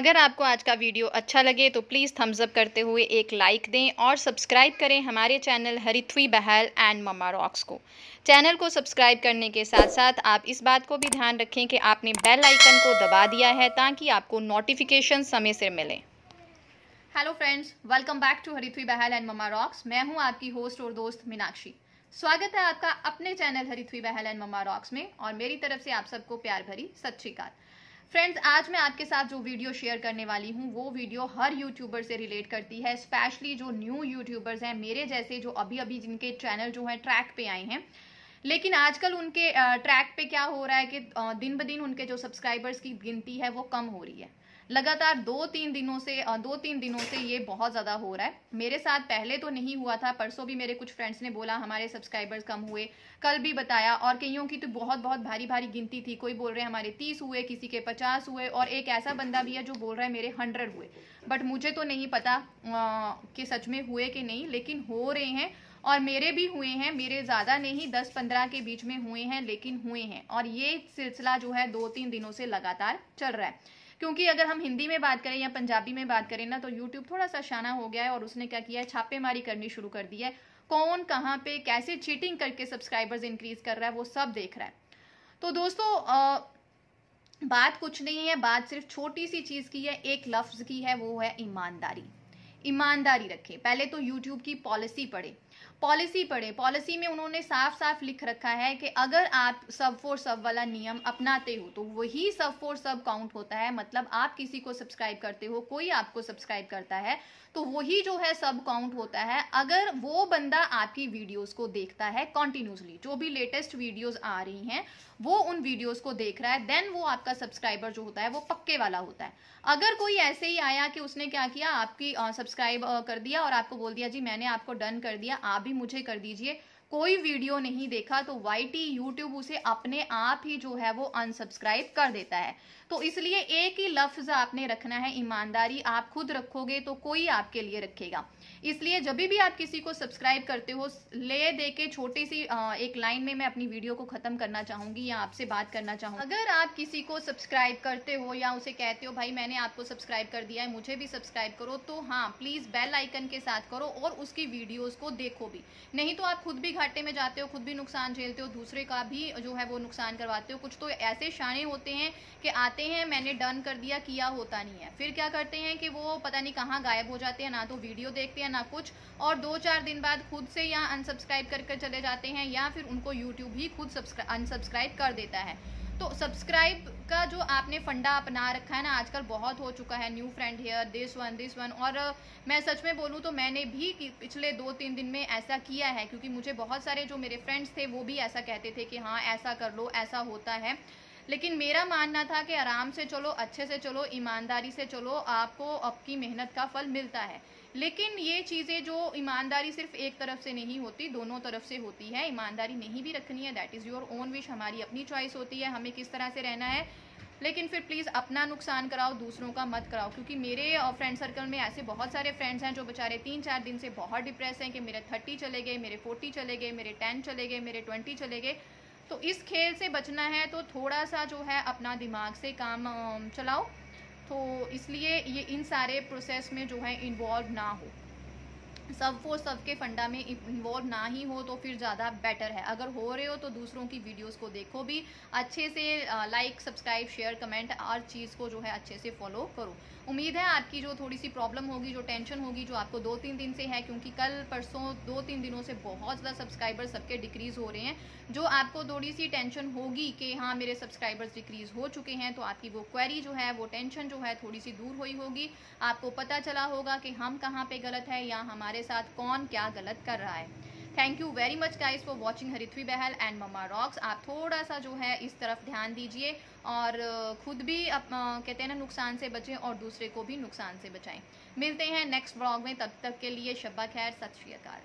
अगर आपको आज का वीडियो अच्छा लगे तो प्लीज़ थम्स अप करते हुए एक लाइक दें और सब्सक्राइब करें हमारे channel Harithvi Bahal and Mama Rocks को। चैनल को सब्सक्राइब करने के साथ साथ आप इस बात को भी ध्यान रखें कि आपने बेल आइकन को दबा दिया है ताकि आपको नोटिफिकेशन समय से मिले। Hello friends welcome back to Harithvi Bahal and Mama Rocks मैं हूँ आपकी होस्ट और दोस्त मीनाक्षी। स्वागत है आपका अपने channel Harithvi Bahl and mama rocks में और मेरी तरफ़ से आप सबको प्यार भरी सत श्रीकाल फ्रेंड्स आज मैं आपके साथ जो वीडियो शेयर करने वाली हूँ, वो वीडियो हर यूट्यूबर से रिलेट करती है स्पेशली जो न्यू यूट्यूबर्स हैं, मेरे जैसे जो अभी अभी जिनके चैनल जो है ट्रैक पे आए हैं। लेकिन आजकल उनके ट्रैक पे क्या हो रहा है कि दिन ब दिन उनके जो सब्सक्राइबर्स की गिनती है, वो कम हो रही है। लगातार दो तीन दिनों से दो तीन दिनों से ये बहुत ज़्यादा हो रहा है। मेरे साथ पहले तो नहीं हुआ था, परसों भी मेरे कुछ फ्रेंड्स ने बोला, हमारे सब्सक्राइबर्स कम हुए, कल भी बताया, और कईयों की तो बहुत बहुत भारी भारी गिनती थी। कोई बोल रहे हैं हमारे तीस हुए, किसी के पचास हुए, और एक ऐसा बंदा भी है जो बोल रहा है मेरे हंड्रेड हुए। बट मुझे तो नहीं पता कि सच में हुए कि नहीं, लेकिन हो रहे हैं, और मेरे भी हुए हैं, मेरे ज़्यादा नहीं, दस पंद्रह के बीच में हुए हैं, लेकिन हुए हैं। और ये सिलसिला जो है, दो तीन दिनों से लगातार चल रहा है। क्योंकि अगर हम हिंदी में बात करें या पंजाबी में बात करें ना तो यूट्यूब थोड़ा सा शाना हो गया है और उसने क्या किया है? छापेमारी करनी शुरू कर दी है। कौन कहाँ पे कैसे चीटिंग करके सब्सक्राइबर्स इंक्रीज कर रहा है वो सब देख रहा है। तो दोस्तों आ, बात कुछ नहीं है बात सिर्फ़ छोटी सी चीज़ की है एक लफ्ज की है वो है ईमानदारी। ईमानदारी रखें। पहले तो यूट्यूब की पॉलिसी पढ़े। पॉलिसी पढ़े। पॉलिसी में उन्होंने साफ़ साफ़ लिख रखा है कि अगर आप सब फोर सब वाला नियम अपनाते हो तो वही सब फोर सब काउंट होता है। मतलब आप किसी को सब्सक्राइब करते हो, कोई आपको सब्सक्राइब करता है तो वही जो है सब काउंट होता है। अगर वो बंदा आपकी वीडियोस को देखता है कॉन्टिन्यूसली जो भी लेटेस्ट वीडियोस आ रही हैं, वो उन वीडियोस को देख रहा है देन वो आपका सब्सक्राइबर जो होता है, वो पक्के वाला होता है। अगर कोई ऐसे ही आया कि उसने क्या किया, आपकी सब्सक्राइब कर दिया और आपको बोल दिया, जी, मैंने आपको डन कर दिया आप भी मुझे कर दीजिए। कोई वीडियो नहीं देखा तो वाई टी यूट्यूब उसे अपने आप ही जो है वो अनसब्सक्राइब कर देता है। तो इसलिए एक ही लफ्ज आपने रखना है, ईमानदारी आप खुद रखोगे तो कोई आपके लिए रखेगा। इसलिए जब भी आप किसी को सब्सक्राइब करते हो, ले दे के छोटी सी एक लाइन में मैं अपनी वीडियो को खत्म करना चाहूँगी या आपसे बात करना चाहूँगी। अगर आप किसी को सब्सक्राइब करते हो या उसे कहते हो, भाई, मैंने आपको सब्सक्राइब कर दिया है, मुझे भी सब्सक्राइब करो तो हाँ प्लीज़ बेल आइकन के साथ करो और उसकी वीडियोज़ को देखो भी। नहीं तो आप खुद भी घाटे में जाते हो, खुद भी नुकसान झेलते हो, दूसरे का भी जो है वो नुकसान करवाते हो। कुछ तो ऐसे शाने होते हैं कि आते हैं, मैंने डन कर दिया, किया होता नहीं है। फिर क्या करते हैं कि वो पता नहीं कहाँ गायब हो जाते हैं, ना तो वीडियो देखते हैं, ना कुछ। और दो चार दिन बाद खुद से या अनसब्सक्राइब करके चले जाते हैं, या फिर उनको यूट्यूब ही खुद अनसब्सक्राइब कर देता है। तो सब्सक्राइब का जो आपने फंडा अपना रखा है ना, आजकल बहुत हो चुका है new friend here this one this one और मैं सच में बोलूँ तो मैंने भी पिछले दो तीन दिन में ऐसा किया है, क्योंकि मुझे बहुत सारे जो मेरे फ्रेंड्स थे, वो भी ऐसा कहते थे कि हाँ ऐसा कर लो, ऐसा होता है। लेकिन मेरा मानना था कि आराम से चलो, अच्छे से चलो, ईमानदारी से चलो, आपको आपकी मेहनत का फल मिलता है। लेकिन ये चीज़ें जो ईमानदारी सिर्फ़ एक तरफ़ से नहीं होती, दोनों तरफ़ से होती है। ईमानदारी नहीं भी रखनी है that is your own wish हमारी अपनी चॉइस होती है, हमें किस तरह से रहना है। लेकिन फिर प्लीज़ अपना नुकसान कराओ, दूसरों का मत कराओ, क्योंकि मेरे फ्रेंड सर्कल में ऐसे बहुत सारे फ्रेंड्स हैं जो बेचारे तीन चार दिन से बहुत डिप्रेस हैं कि मेरे थर्टी चले गए, मेरे फोर्टी चले गए, मेरे टेन चले गए, मेरे ट्वेंटी चले गए। तो इस खेल से बचना है तो थोड़ा सा जो है अपना दिमाग से काम चलाओ। तो इसलिए ये इन सारे प्रोसेस में जो है इन्वॉल्व ना हो। सब वो सबके फंडा में इन्वॉल्व ना ही हो तो फिर ज़्यादा बेटर है। अगर हो रहे हो तो दूसरों की वीडियोस को देखो भी। अच्छे से लाइक सब्सक्राइब शेयर कमेंट हर चीज़ को जो है अच्छे से फॉलो करो। उम्मीद है आपकी जो थोड़ी सी प्रॉब्लम होगी, जो टेंशन होगी, जो आपको दो तीन दिन से है, क्योंकि कल, परसों दो तीन दिनों से बहुत ज़्यादा सब्सक्राइबर सबके डिक्रीज़ हो रहे हैं। जो आपको थोड़ी सी टेंशन होगी कि हाँ मेरे सब्सक्राइबर्स डिक्रीज़ हो चुके हैं तो आपकी वो क्वेरी जो है, वो टेंशन जो है थोड़ी सी दूर हुई होगी। आपको पता चला होगा कि हम कहाँ पर गलत है या हमारे साथ कौन क्या गलत कर रहा है। Thank you very much guys for watching Harithvi Bahl and mama rocks आप थोड़ा सा जो है इस तरफ़ ध्यान दीजिए और खुद भी अप, कहते हैं ना नुकसान से बचें और दूसरे को भी नुकसान से बचाएँ। मिलते हैं नेक्स्ट ब्लॉग में तब तक के लिए शब्बा खैर सत श्री अकाल।